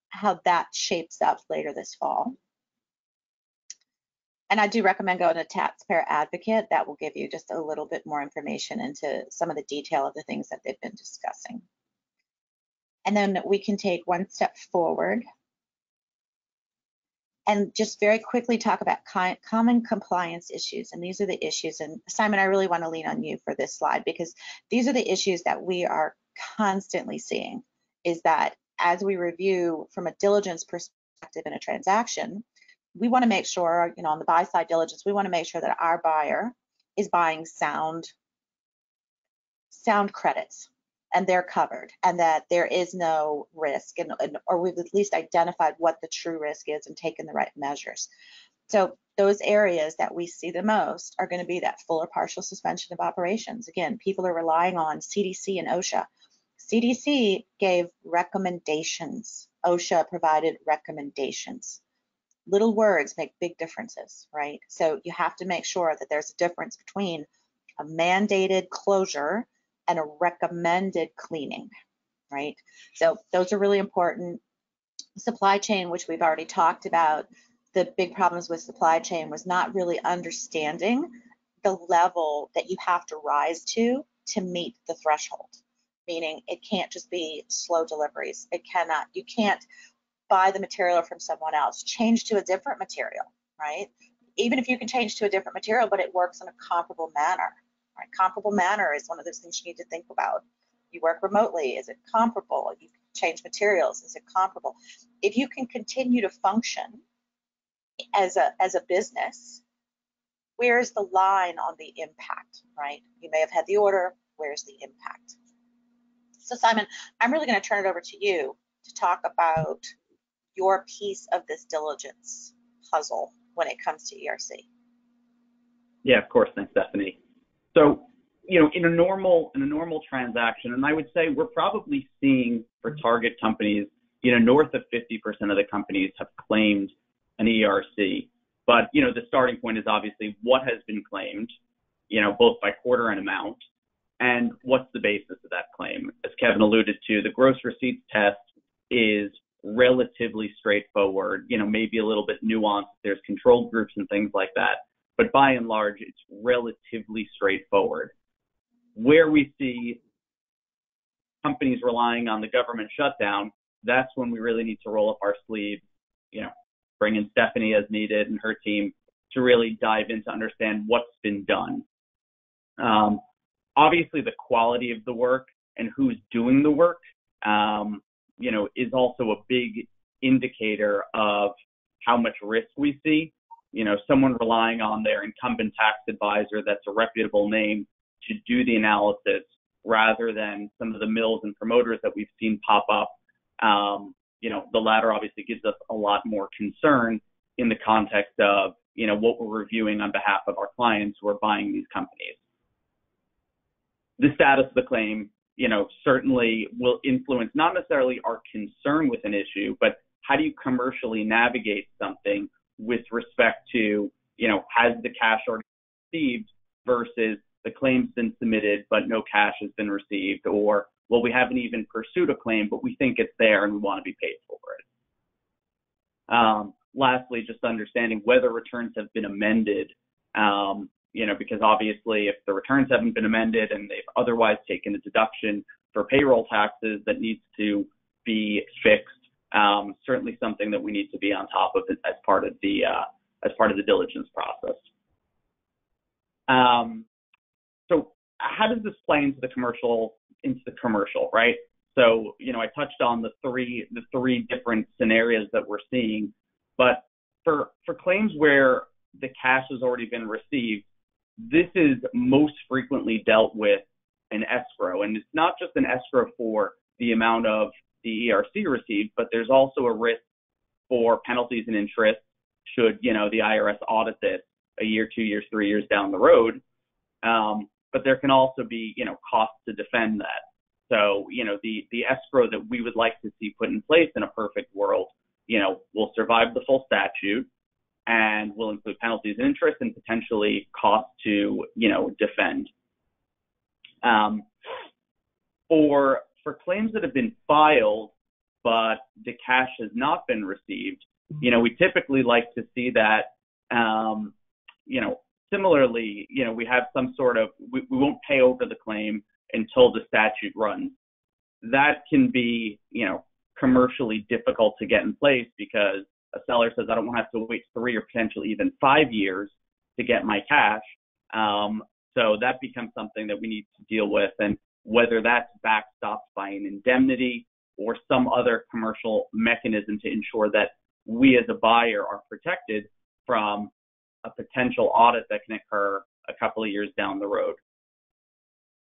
how that shapes up later this fall. And I do recommend going to Taxpayer Advocate. That will give you just a little bit more information into some of the detail of the things that they've been discussing. And then we can take one step forward and just very quickly talk about common compliance issues. And these are the issues. And Simon, I really want to lean on you for this slide because these are the issues that we are constantly seeing is that as we review from a diligence perspective in a transaction, we want to make sure, you know, on the buy side diligence, we want to make sure that our buyer is buying sound, sound credits and they're covered and that there is no risk and, and, or we've at least identified what the true risk is and taken the right measures. So those areas that we see the most are going to be that full or partial suspension of operations. Again, people are relying on CDC and OSHA. CDC gave recommendations. OSHA provided recommendations little words make big differences, right? So you have to make sure that there's a difference between a mandated closure and a recommended cleaning, right? So those are really important. Supply chain, which we've already talked about, the big problems with supply chain was not really understanding the level that you have to rise to to meet the threshold meaning it can't just be slow deliveries it cannot you can't buy the material from someone else, change to a different material, right? Even if you can change to a different material, but it works in a comparable manner, right? Comparable manner is one of those things you need to think about. You work remotely, is it comparable? You change materials, is it comparable? If you can continue to function as a, as a business, where's the line on the impact, right? You may have had the order, where's the impact? So Simon, I'm really gonna turn it over to you to talk about your piece of this diligence puzzle when it comes to ERC? Yeah, of course. Thanks, Stephanie. So, you know, in a normal in a normal transaction, and I would say we're probably seeing for target companies, you know, north of 50% of the companies have claimed an ERC. But you know, the starting point is obviously what has been claimed, you know, both by quarter and amount, and what's the basis of that claim. As Kevin alluded to, the gross receipts test is relatively straightforward, you know, maybe a little bit nuanced. There's control groups and things like that. But by and large, it's relatively straightforward. Where we see companies relying on the government shutdown, that's when we really need to roll up our sleeves, you know, bring in Stephanie as needed and her team to really dive in to understand what's been done. Um, obviously, the quality of the work and who's doing the work um, you know, is also a big indicator of how much risk we see. You know, someone relying on their incumbent tax advisor that's a reputable name to do the analysis rather than some of the mills and promoters that we've seen pop up. Um, you know, the latter obviously gives us a lot more concern in the context of, you know, what we're reviewing on behalf of our clients who are buying these companies. The status of the claim you know, certainly will influence not necessarily our concern with an issue, but how do you commercially navigate something with respect to, you know, has the cash already received versus the claim's been submitted but no cash has been received, or well, we haven't even pursued a claim, but we think it's there and we want to be paid for it. Um, lastly, just understanding whether returns have been amended um, you know, because obviously if the returns haven't been amended and they've otherwise taken a deduction for payroll taxes that needs to be fixed, um, certainly something that we need to be on top of as part of the uh, as part of the diligence process. Um, so how does this play into the commercial into the commercial, right? So you know, I touched on the three the three different scenarios that we're seeing, but for for claims where the cash has already been received, this is most frequently dealt with an escrow. And it's not just an escrow for the amount of the ERC received, but there's also a risk for penalties and interest should, you know, the IRS audit this a year, two years, three years down the road. Um, but there can also be, you know, costs to defend that. So, you know, the, the escrow that we would like to see put in place in a perfect world, you know, will survive the full statute and will include penalties and interest and potentially costs to, you know, defend. Um, for for claims that have been filed but the cash has not been received, you know, we typically like to see that um, you know, similarly, you know, we have some sort of, we, we won't pay over the claim until the statute runs. That can be, you know, commercially difficult to get in place because a seller says, I don't want to have to wait three or potentially even five years to get my cash. Um, so that becomes something that we need to deal with. And whether that's backstopped by an indemnity or some other commercial mechanism to ensure that we as a buyer are protected from a potential audit that can occur a couple of years down the road.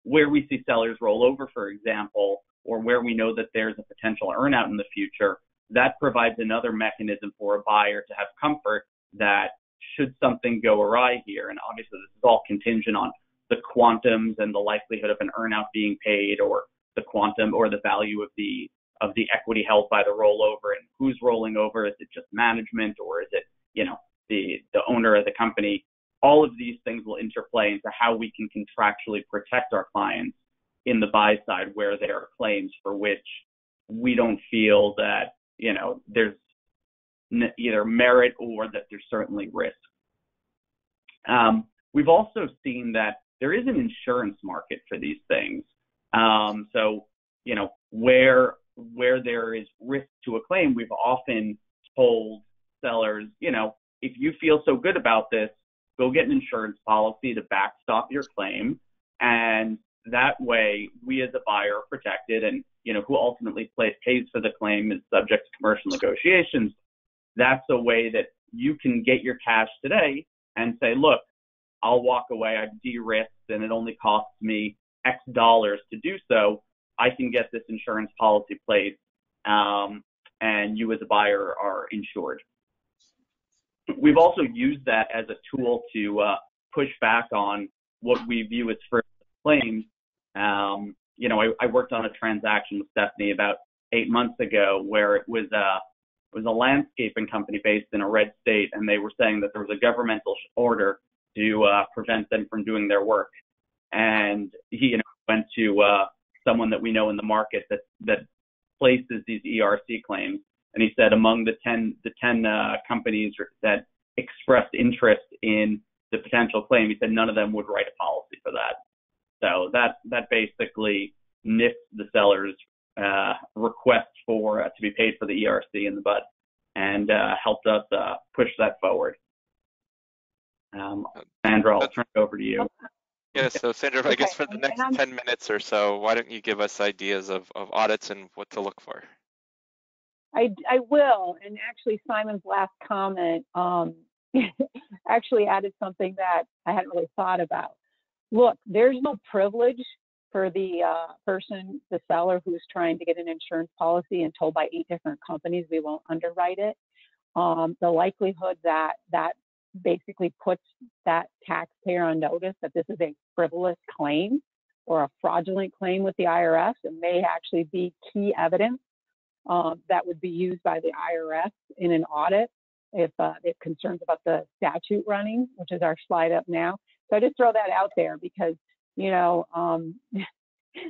Where we see sellers roll over, for example, or where we know that there's a potential earnout in the future, that provides another mechanism for a buyer to have comfort that should something go awry here, and obviously this is all contingent on the quantums and the likelihood of an earnout being paid or the quantum or the value of the of the equity held by the rollover and who's rolling over. Is it just management or is it, you know, the the owner of the company? All of these things will interplay into how we can contractually protect our clients in the buy side where there are claims for which we don't feel that, you know, there's either merit or that there's certainly risk. Um, we've also seen that there is an insurance market for these things. Um, so, you know, where where there is risk to a claim, we've often told sellers, you know, if you feel so good about this, go get an insurance policy to backstop your claim, and that way we as a buyer are protected, and you know who ultimately pays for the claim is subject to commercial negotiations. That's a way that you can get your cash today and say, look, I'll walk away. I've de-risked and it only costs me X dollars to do so. I can get this insurance policy placed, um, and you as a buyer are insured. We've also used that as a tool to uh, push back on what we view as first claims. Um, you know, I, I, worked on a transaction with Stephanie about eight months ago where it was a it was a landscaping company based in a red state, and they were saying that there was a governmental order to uh, prevent them from doing their work. And he you know, went to uh, someone that we know in the market that that places these ERC claims, and he said among the 10 the 10 uh, companies that expressed interest in the potential claim, he said none of them would write a policy for that. So that that basically nipped the seller's uh, request for uh, to be paid for the ERC in the bud, and uh, helped us uh, push that forward. Um, Sandra, I'll turn it over to you. Yeah, so Sandra, okay. I guess for the next 10 minutes or so, why don't you give us ideas of, of audits and what to look for? I, I will, and actually Simon's last comment um, actually added something that I hadn't really thought about. Look, there's no privilege for the uh, person, the seller who's trying to get an insurance policy and told by eight different companies we won't underwrite it. Um, the likelihood that that basically puts that taxpayer on notice that this is a frivolous claim or a fraudulent claim with the IRS and may actually be key evidence um, that would be used by the IRS in an audit if uh, have concerns about the statute running, which is our slide up now. So I just throw that out there because, you know, um,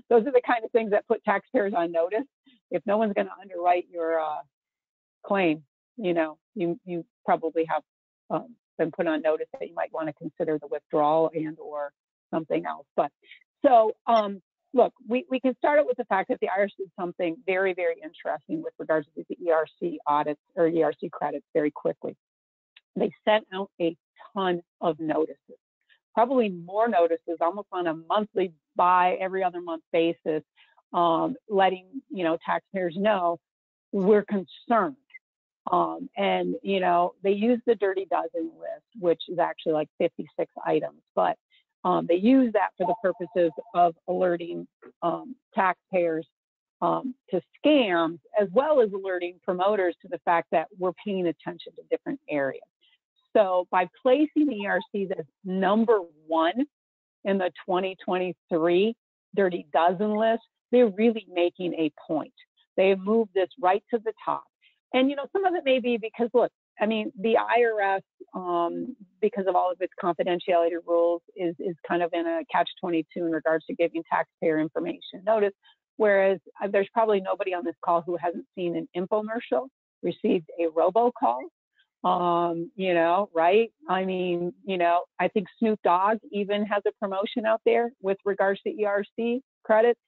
those are the kind of things that put taxpayers on notice. If no one's going to underwrite your uh, claim, you know, you you probably have um, been put on notice that you might want to consider the withdrawal and or something else. But so um, look, we, we can start it with the fact that the IRS did something very, very interesting with regards to the ERC audits or ERC credits very quickly. They sent out a ton of notices, probably more notices, almost on a monthly by every other month basis, um, letting you know taxpayers know we're concerned um, and, you know, they use the Dirty Dozen list, which is actually like 56 items, but um, they use that for the purposes of alerting um, taxpayers um, to scams, as well as alerting promoters to the fact that we're paying attention to different areas. So by placing the ERCs as number one in the 2023 Dirty Dozen list, they're really making a point. They've moved this right to the top. And you know, some of it may be because look, I mean, the IRS, um, because of all of its confidentiality rules, is is kind of in a catch-22 in regards to giving taxpayer information notice. Whereas uh, there's probably nobody on this call who hasn't seen an infomercial, received a robocall, Um, you know, right? I mean, you know, I think Snoop Dogg even has a promotion out there with regards to ERC credits.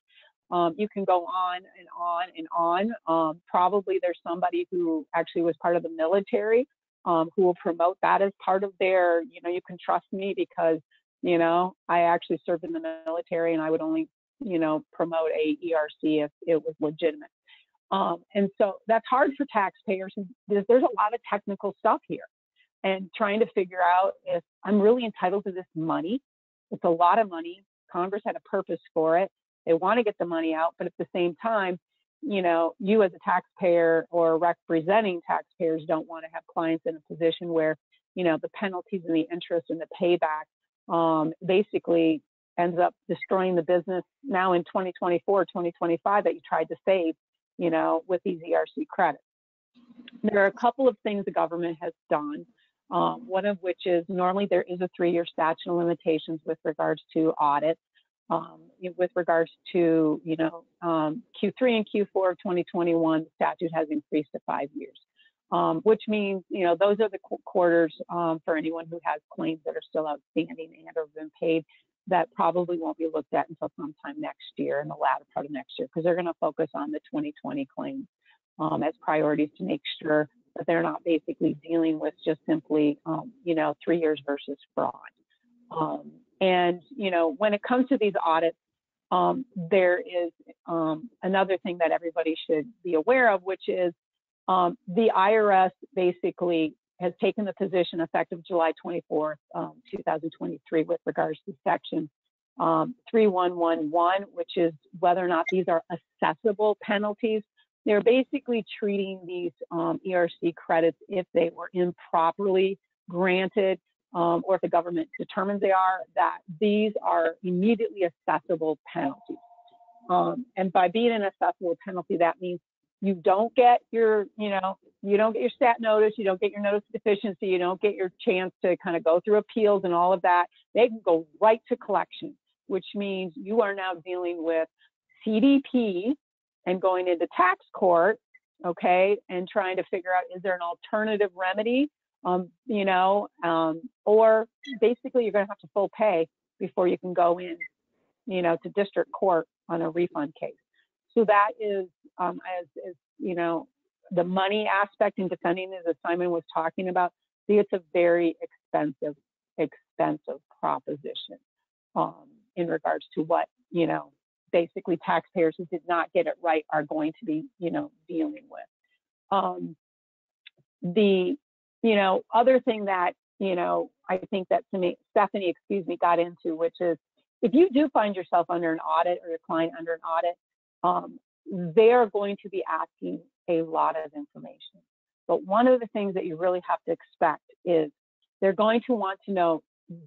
Um, you can go on and on and on. Um, probably there's somebody who actually was part of the military um, who will promote that as part of their, you know, you can trust me because, you know, I actually served in the military and I would only, you know, promote a ERC if it was legitimate. Um, and so that's hard for taxpayers. There's, there's a lot of technical stuff here and trying to figure out if I'm really entitled to this money. It's a lot of money. Congress had a purpose for it. They want to get the money out, but at the same time, you know, you as a taxpayer or representing taxpayers don't want to have clients in a position where, you know, the penalties and the interest and the payback um, basically ends up destroying the business now in 2024, 2025 that you tried to save, you know, with these ERC credits. There are a couple of things the government has done. Um, one of which is normally there is a three-year statute of limitations with regards to audit um, with regards to, you know, um, Q3 and Q4 of 2021, the statute has increased to five years, um, which means, you know, those are the qu quarters um, for anyone who has claims that are still outstanding and or been paid that probably won't be looked at until sometime next year in the latter part of next year because they're going to focus on the 2020 claims um, as priorities to make sure that they're not basically dealing with just simply, um, you know, three years versus fraud. Um, and, you know, when it comes to these audits, um, there is um, another thing that everybody should be aware of, which is um, the IRS basically has taken the position effective July 24th, um, 2023, with regards to section um, 3111, which is whether or not these are assessable penalties. They're basically treating these um, ERC credits if they were improperly granted um, or if the government determines they are, that these are immediately assessable penalties. Um, and by being an assessable penalty, that means you don't get your, you know, you don't get your stat notice, you don't get your notice of deficiency, you don't get your chance to kind of go through appeals and all of that. They can go right to collection, which means you are now dealing with CDP and going into tax court, okay, and trying to figure out is there an alternative remedy um, you know, um, or basically you're going to have to full pay before you can go in, you know, to district court on a refund case. So that is, um, as, as you know, the money aspect in defending it, as Simon was talking about, see, it's a very expensive, expensive proposition um, in regards to what, you know, basically taxpayers who did not get it right are going to be, you know, dealing with. Um, the you know, other thing that, you know, I think that to me, Stephanie, excuse me, got into, which is if you do find yourself under an audit or your client under an audit, um, they are going to be asking a lot of information. But one of the things that you really have to expect is they're going to want to know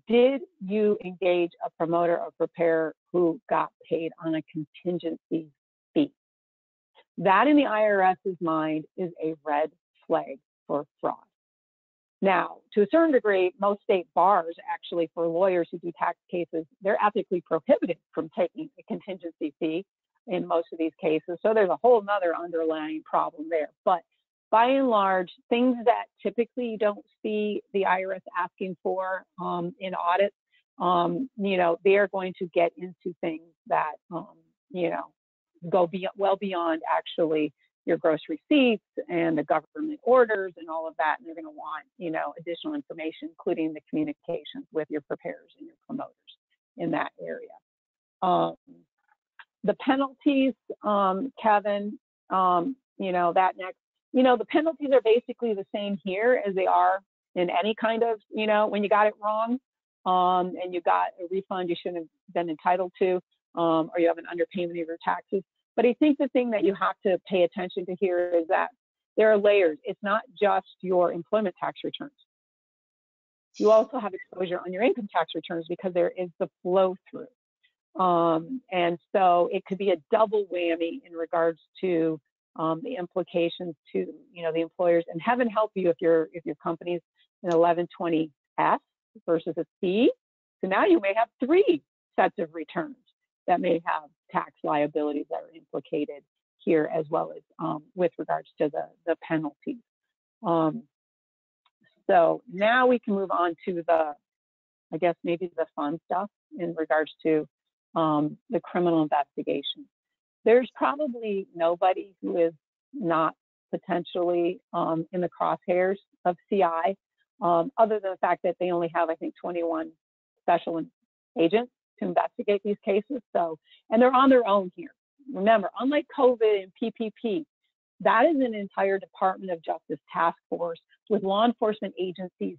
did you engage a promoter or preparer who got paid on a contingency fee? That in the IRS's mind is a red flag for fraud. Now, to a certain degree, most state bars actually for lawyers who do tax cases, they're ethically prohibited from taking a contingency fee in most of these cases. So there's a whole other underlying problem there. But by and large, things that typically you don't see the IRS asking for um, in audits, um, you know, they are going to get into things that, um, you know, go be- well beyond actually your gross receipts and the government orders and all of that. And they're going to want, you know, additional information, including the communications with your preparers and your promoters in that area. Um, the penalties, um, Kevin, um, you know, that next, you know, the penalties are basically the same here as they are in any kind of, you know, when you got it wrong um, and you got a refund you shouldn't have been entitled to, um, or you have an underpayment of your taxes. But I think the thing that you have to pay attention to here is that there are layers. It's not just your employment tax returns. You also have exposure on your income tax returns because there is the flow through. Um, and so it could be a double whammy in regards to um, the implications to you know the employers. And heaven help you if your if your company's an 1120S versus a C. So now you may have three sets of returns that may have tax liabilities that are implicated here as well as um, with regards to the, the penalties. Um, so now we can move on to the, I guess maybe the fun stuff in regards to um, the criminal investigation. There's probably nobody who is not potentially um, in the crosshairs of CI, um, other than the fact that they only have, I think, 21 special agents to investigate these cases. So, and they're on their own here. Remember, unlike COVID and PPP, that is an entire Department of Justice task force with law enforcement agencies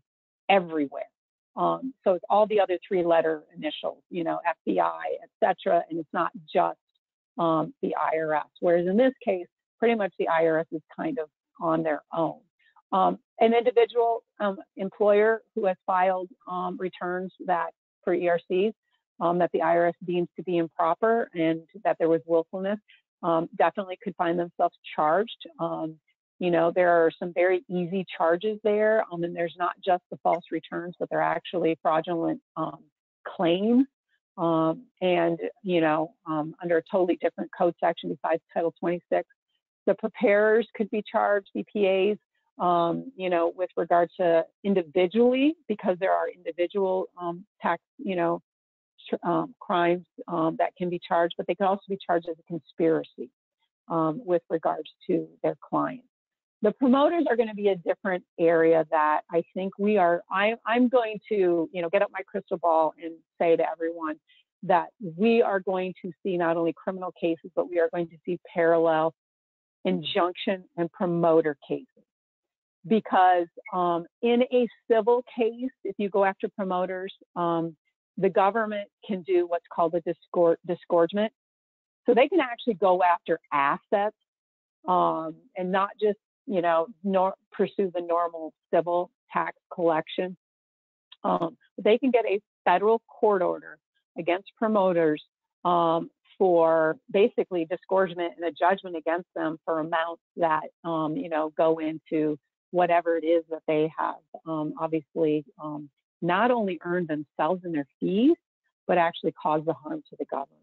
everywhere. Um, so it's all the other three letter initials, you know, FBI, et cetera, and it's not just um, the IRS. Whereas in this case, pretty much the IRS is kind of on their own. Um, an individual um, employer who has filed um, returns that for ERCs um, that the IRS deems to be improper and that there was willfulness um, definitely could find themselves charged. Um, you know, there are some very easy charges there, um, and there's not just the false returns, but they're actually fraudulent um, claims. Um, and, you know, under a totally different code section besides Title 26, the preparers could be charged, CPAs, um, you know, with regard to individually, because there are individual um, tax, you know, um, crimes um, that can be charged, but they can also be charged as a conspiracy um, with regards to their clients. The promoters are going to be a different area that I think we are. I, I'm going to, you know, get up my crystal ball and say to everyone that we are going to see not only criminal cases, but we are going to see parallel injunction and promoter cases. Because um, in a civil case, if you go after promoters, um, the government can do what's called a disgor- disgorgement. So they can actually go after assets um, and not just, you know, nor- pursue the normal civil tax collection. Um, they can get a federal court order against promoters um, for basically disgorgement and a judgment against them for amounts that, um, you know, go into whatever it is that they have um, obviously um, not only earn themselves and their fees, but actually cause the harm to the government.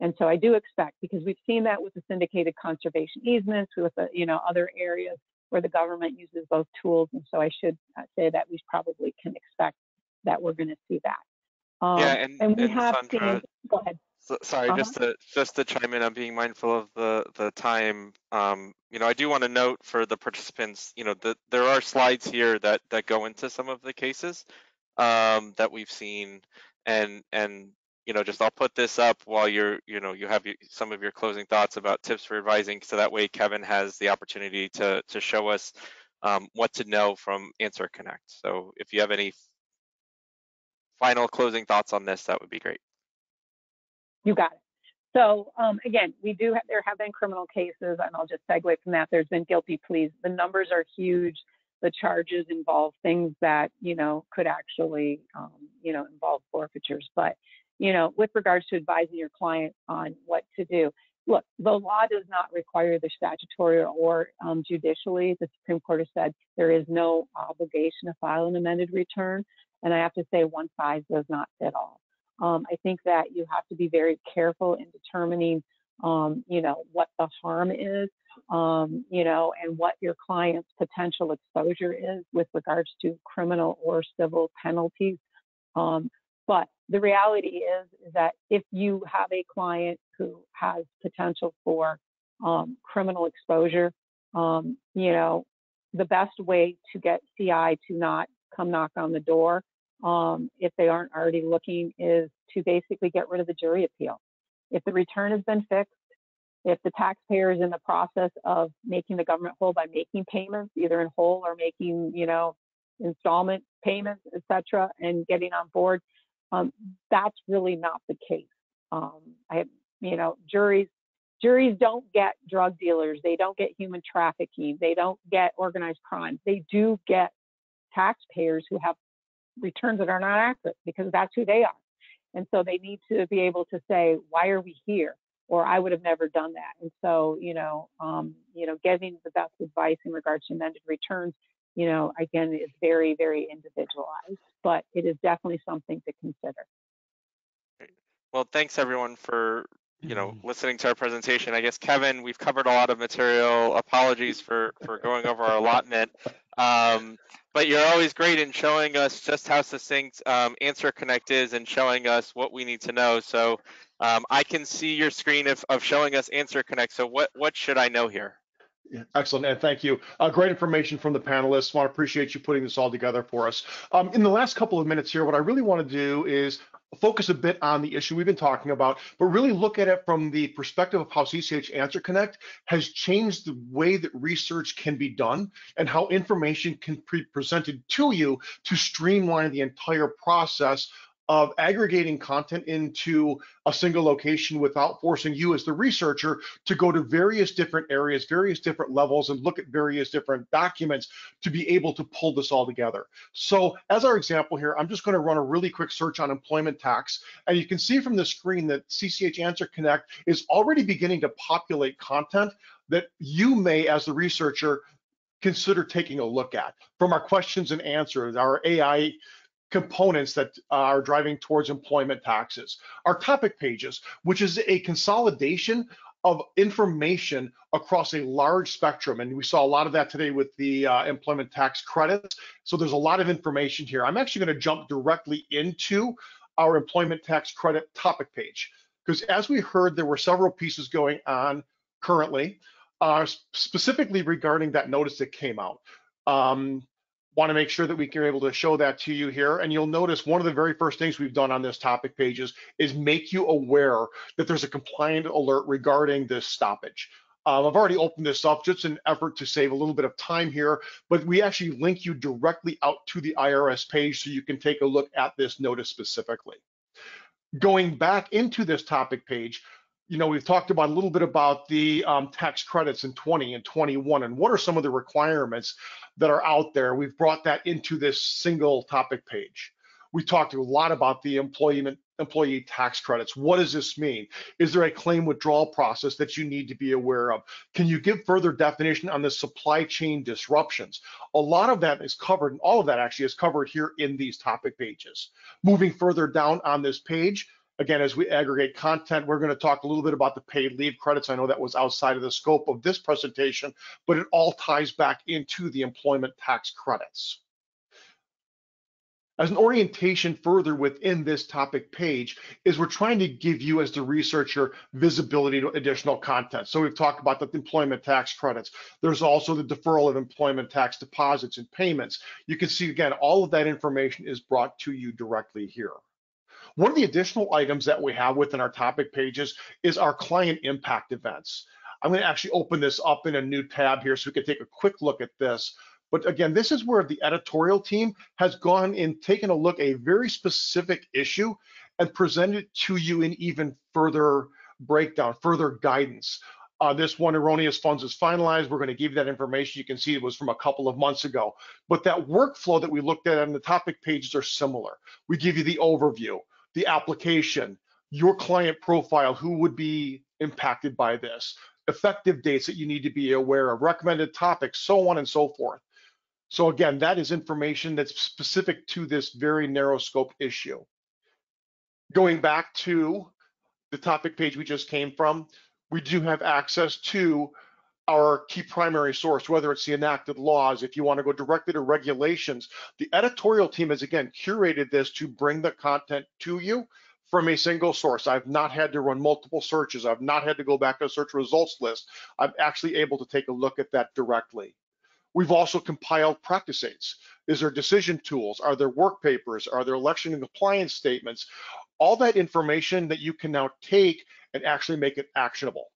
And so I do expect, because we've seen that with the syndicated conservation easements, with the, you know, other areas where the government uses both tools. And so I should uh, say that we probably can expect that we're going to see that. Um, yeah, and, and we and have Sandra, seen, go ahead. So, sorry, Uh-huh. just to just to chime in, I'm being mindful of the the time. Um, you know, I do want to note for the participants, you know, that there are slides here that that go into some of the cases um, that we've seen, and and you know, just I'll put this up while you're, you know, you have some of your closing thoughts about tips for advising, so that way Kevin has the opportunity to to show us um, what to know from Answer Connect. So if you have any final closing thoughts on this, that would be great. You got it. So um, again, we do have, there have been criminal cases, and I'll just segue from that. There's been guilty pleas. The numbers are huge. The charges involve things that you know could actually um, you know involve forfeitures. But you know, with regards to advising your client on what to do, look, the law does not require the statutory or um, judicially. The Supreme Court has said there is no obligation to file an amended return, and I have to say one size does not fit all. Um, I think that you have to be very careful in determining, um, you know, what the harm is, um, you know, and what your client's potential exposure is with regards to criminal or civil penalties. Um, but the reality is, is that if you have a client who has potential for um, criminal exposure, um, you know, the best way to get CI to not come knock on the door um, if they aren't already looking, is to basically get rid of the jury appeal. If the return has been fixed, if the taxpayer is in the process of making the government whole by making payments, either in whole or making, you know, installment payments, et cetera, and getting on board, um, that's really not the case. Um, I you know, juries juries don't get drug dealers, they don't get human trafficking, they don't get organized crime. They do get taxpayers who have returns that are not accurate because that's who they are. And so they need to be able to say, why are we here? Or I would have never done that. And so, you know, um, you know, giving the best advice in regards to amended returns, you know, again, is very, very individualized, but it is definitely something to consider. Well, thanks everyone for you know, listening to our presentation. I guess Kevin, we've covered a lot of material. Apologies for for going over our allotment. Um, but you're always great in showing us just how succinct um, Answer Connect is and showing us what we need to know. So um, I can see your screen of, of showing us Answer Connect. So what what should I know here? Yeah, excellent, and thank you. Uh, great information from the panelists. Want to appreciate you putting this all together for us. Um, in the last couple of minutes here, what I really want to do is focus a bit on the issue we've been talking about, but really look at it from the perspective of how CCH Answer Connect has changed the way that research can be done and how information can be presented to you to streamline the entire process of aggregating content into a single location without forcing you as the researcher to go to various different areas, various different levels, and look at various different documents to be able to pull this all together. So as our example here, I'm just gonna run a really quick search on employment tax, and you can see from the screen that CCH Answer Connect is already beginning to populate content that you may, as the researcher, consider taking a look at. From our questions and answers, our AI components that are driving towards employment taxes. Our topic pages, which is a consolidation of information across a large spectrum. And we saw a lot of that today with the uh, employment tax credits. So there's a lot of information here. I'm actually going to jump directly into our employment tax credit topic page because as we heard, there were several pieces going on currently, uh, specifically regarding that notice that came out. Um, want to make sure that we can be able to show that to you here. And you'll notice one of the very first things we've done on this topic pages is make you aware that there's a compliant alert regarding this stoppage. Um, I've already opened this up just an effort to save a little bit of time here, but we actually link you directly out to the IRS page so you can take a look at this notice specifically. Going back into this topic page, you know, we've talked about a little bit about the um, tax credits in 20 and 21 and what are some of the requirements that are out there. We've brought that into this single topic page. We talked a lot about the employment employee tax credits. What does this mean? Is there a claim withdrawal process that you need to be aware of? Can you give further definition on the supply chain disruptions? A lot of that is covered, and all of that actually is covered here in these topic pages. Moving further down on this page, Again, as we aggregate content, we're going to talk a little bit about the paid leave credits. I know that was outside of the scope of this presentation, but it all ties back into the employment tax credits. As an orientation further within this topic page is we're trying to give you as the researcher visibility to additional content. So we've talked about the employment tax credits. There's also the deferral of employment tax deposits and payments. You can see again, all of that information is brought to you directly here. One of the additional items that we have within our topic pages is our client impact events. I'm going to actually open this up in a new tab here so we can take a quick look at this. But again, this is where the editorial team has gone and taken a look at a very specific issue and presented it to you in even further breakdown, further guidance. Uh, this one erroneous funds is finalized. We're going to give you that information. You can see it was from a couple of months ago. But that workflow that we looked at on the topic pages are similar. We give you the overview the application, your client profile, who would be impacted by this, effective dates that you need to be aware of, recommended topics, so on and so forth. So again, that is information that's specific to this very narrow scope issue. Going back to the topic page we just came from, we do have access to our key primary source, whether it's the enacted laws, if you want to go directly to regulations. The editorial team has again curated this to bring the content to you from a single source. I've not had to run multiple searches. I've not had to go back to a search results list. I'm actually able to take a look at that directly. We've also compiled practice aids. Is there decision tools? Are there work papers? Are there election and compliance statements? All that information that you can now take and actually make it actionable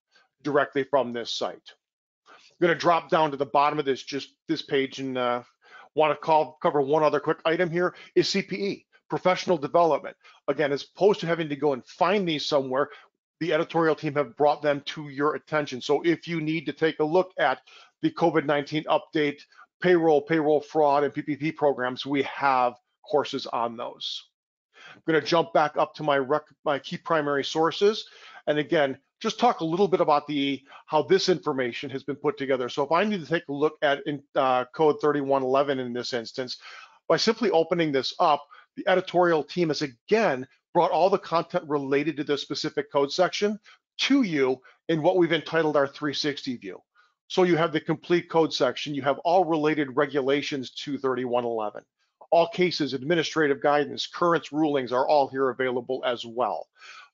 directly from this site. Going to drop down to the bottom of this just this page and uh, want to call cover one other quick item here is CPE, professional development. Again, as opposed to having to go and find these somewhere, the editorial team have brought them to your attention. So if you need to take a look at the COVID-19 update, payroll, payroll fraud, and PPP programs, we have courses on those. I'm going to jump back up to my, my key primary sources. And again, just talk a little bit about the how this information has been put together. So if I need to take a look at in, uh, code 3111 in this instance, by simply opening this up, the editorial team has again brought all the content related to this specific code section to you in what we've entitled our 360 view. So you have the complete code section, you have all related regulations to 3111. All cases, administrative guidance, currents rulings are all here available as well.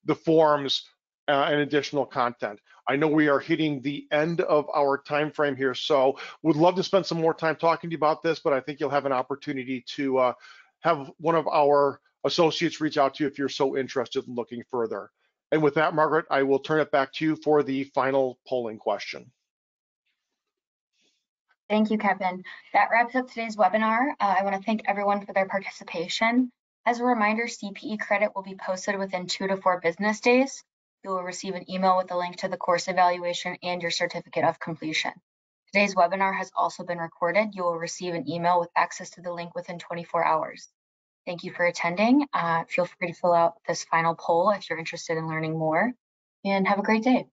The forms uh, and additional content. I know we are hitting the end of our time frame here, so would love to spend some more time talking to you about this, but I think you'll have an opportunity to uh, have one of our associates reach out to you if you're so interested in looking further. And with that, Margaret, I will turn it back to you for the final polling question. Thank you, Kevin. That wraps up today's webinar. Uh, I want to thank everyone for their participation. As a reminder, CPE credit will be posted within two to four business days. You will receive an email with a link to the course evaluation and your certificate of completion. Today's webinar has also been recorded. You will receive an email with access to the link within 24 hours. Thank you for attending. Uh, feel free to fill out this final poll if you're interested in learning more and have a great day.